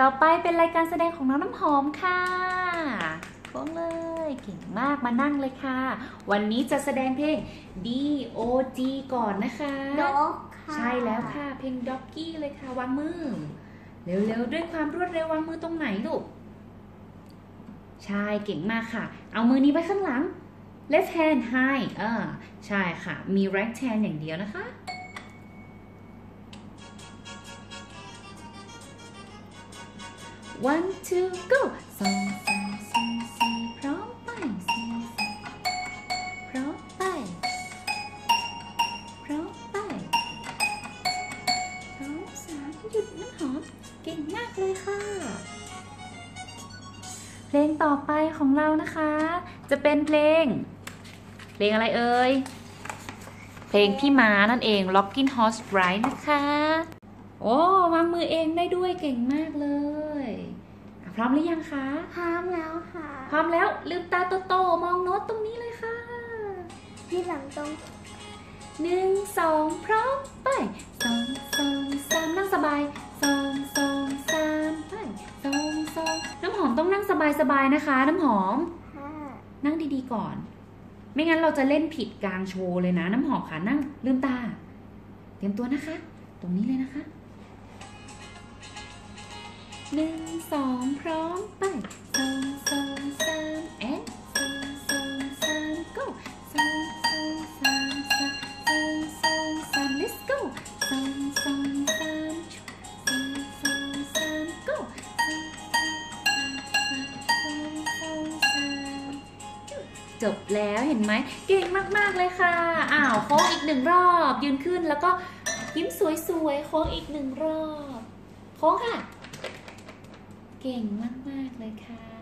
ต่อไปเป็นรายการแสดงของน้องน้ำหอมค่ะโค้งเลย เก่งมากมานั่งเลยค่ะ วันนี้จะแสดงเพลง D O G ก่อนนะคะดอกค่ะ ใช่แล้วค่ะ เพลงด็อกกี้เลยค่ะ วางมือ เร็วๆ ด้วยความรวดเร็ววางมือตรงไหนลูก ใช่เก่งมากค่ะ เอามือนี้ไว้ข้างหลัง left hand high อ่าใช่ค่ะ มี right hand อย่างเดียวนะคะ one two go สองสามสี่สี่พร้อมไปสี่สี่พร้อมไปพร้อมไปสองสามหยุดน้ำหอมเก่งมากเลยค่ะ เพลงต่อไปของเรานะคะ จะเป็นเพลง เพลงอะไรเอ่ยเพลงพี่ม้านั่นเอง Rockin' Horse Ride นะคะ โอ้วางมือเองได้ด้วยเก่งมากเลย พร้อมหรือยังคะพร้อมแล้วค่ะ พร้อมแล้วลืมตาโตๆมองโน้ตตรงนี้เลยค่ะที่หลังตรงหนึ่งสองพร้อมไปสองสองสามนั่งสบายสองสองสามไปสองสองน้ำหอมต้องนั่งสบายสบายๆนะคะ น้ำหอมค่ะนั่งดีๆก่อน ไม่งั้นเราจะเล่นผิดกลางโชว์เลยนะ น้ำหอมค่ะนั่งลืมตา เตรียมตัวนะคะ ตรงนี้เลยนะคะหนึ่งสอง พร้อมไปสองสองสามแอนสองสองสาม go สองสองสามสามสองสองสาม let's go สองสองสามสองสองสาม go สองสองสามจบแล้วเห็นไหมเก่งมาก ๆ เลยค่ะ อ้าวโค้งอีกหนึ่งรอบ ยืนขึ้นแล้วก็ยิ้มสวยๆโค้งอีกหนึ่งรอบ โค้งค่ะ เก่งมาก ๆ เลยค่ะ